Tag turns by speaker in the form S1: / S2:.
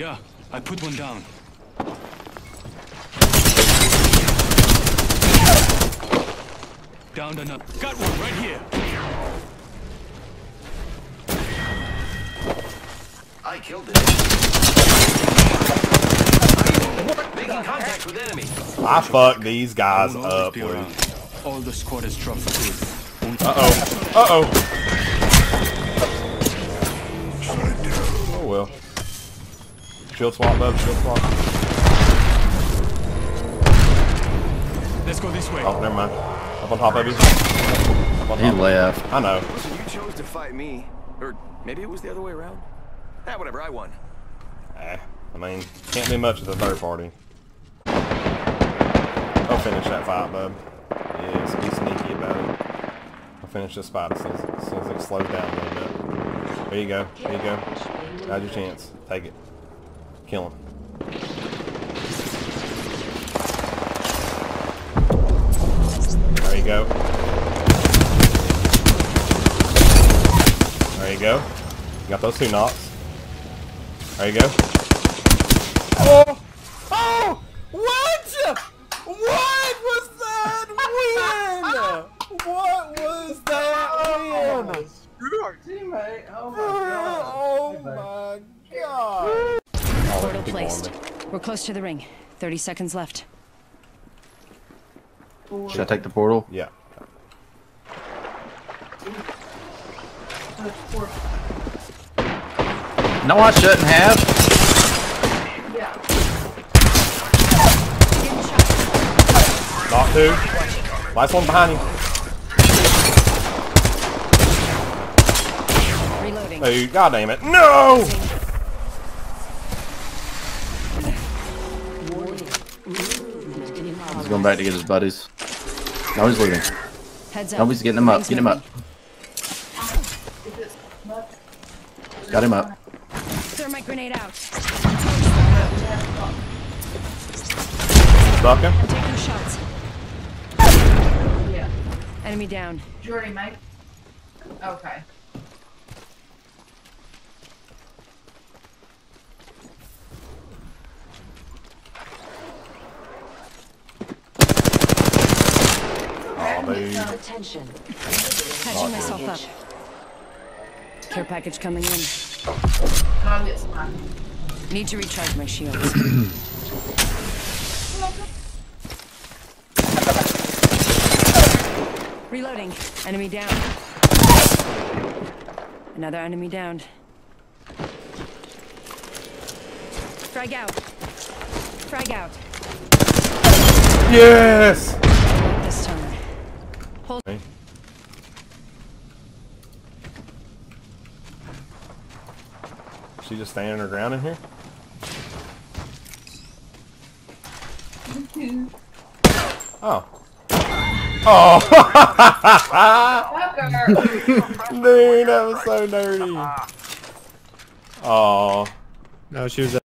S1: Yeah, I put one down. Downed another. Got one right here.
S2: I killed it. Making contact with enemy.
S3: I fucked these guys up,
S1: be All the squad is dropped for good.
S3: Uh-oh. Uh-oh. Oh, Shield swap, bub. Shield swap.
S1: Let's go this way.
S3: Oh, never mind. Up on top of you. Up on
S4: He
S3: top.
S4: left.
S3: I know.
S2: Listen, you chose to fight me. Or maybe it was the other way around. Ah, whatever, I won.
S3: Eh, I mean, can't be much of the third party. I'll finish that fight, bub. Yeah, Yes, be sneaky about it. I'll finish this fight as soon as, as soon as it slows down a little bit. There you go. There you go. Now's your chance. Take it. Kill him. There you go. There you go. You got those two knocks. There you go. Oh! Oh! What? What was that win? What was that win?
S5: Teammate, oh my
S3: oh god. Oh my god.
S6: Portal placed. We're close to the ring. 30 seconds left.
S4: Should I take the portal?
S3: Yeah.
S4: No, I shouldn't have.
S5: Yeah.
S3: Knock two. Last one behind you.
S6: Reloading.
S3: Oh, god damn it. No!
S4: Going back to get his buddies. No, he's leaving.
S6: Heads up.
S4: Nobody's getting him up. Get him up. Got him up.
S6: Thermite grenade out.
S3: Ducking.
S6: I'm taking shots.
S5: Yeah.
S6: Enemy down.
S5: Jordy, Mike. Okay.
S3: Dude.
S7: Attention.
S6: Patching myself up. Care package coming in.
S5: I'll.
S6: Need to recharge my shields. Reloading. Enemy down. Another enemy downed. Frag out. Frag out.
S3: Yes!
S6: This time.
S3: She just standing her ground in here? Oh. Oh!
S5: Fucker!
S3: Dude, that was so nerdy. Oh.
S8: No, she was